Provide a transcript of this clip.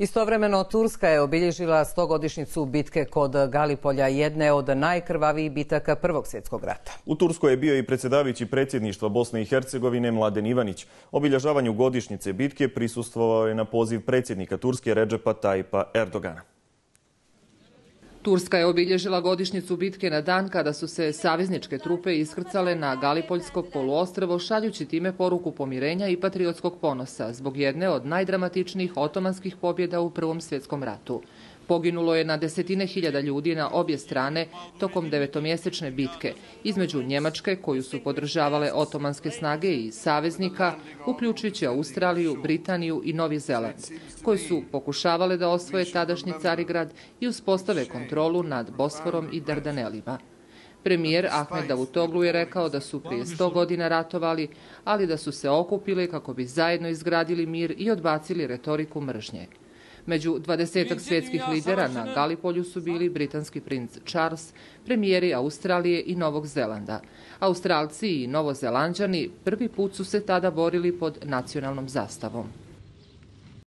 Istovremeno, Turska je obilježila stogodišnicu bitke kod Galipolja, jedne od najkrvavijih bitaka Prvog svjetskog rata. U Turskoj je bio i predsjedavići predsjedništva Bosne i Hercegovine Mladen Ivanić. Obilježavanju godišnjice bitke prisustvovao je na poziv predsjednika Turske Ređepa Tajpa Erdogana. Turska je obilježila godišnjicu bitke na dan kada su se savezničke trupe iskrcale na Galipoljsko poluostrvo, šaljući time poruku pomirenja i patriotskog ponosa zbog jedne od najdramatičnijih otomanskih pobjeda u Prvom svjetskom ratu. Poginulo je na desetine hiljada ljudi na obje strane tokom devetomjesečne bitke između Njemačke, koju su podržavale otomanske snage i saveznika, uključujući Australiju, Britaniju i Novi Zeland, koji su pokušavale da osvoje tadašnji Carigrad i uspostave kontrolu nad Bosforom i Dardanelima. Premijer Ahmed Davutoglu je rekao da su prije sto godina ratovali, ali da su se okupili kako bi zajedno izgradili mir i odbacili retoriku mržnje. Među dvadesetak svjetskih lidera na Galipolju su bili britanski princ Charles, premijeri Australije i Novog Zelanda. Australci i Novozelanđani prvi put su se tada borili pod nacionalnom zastavom.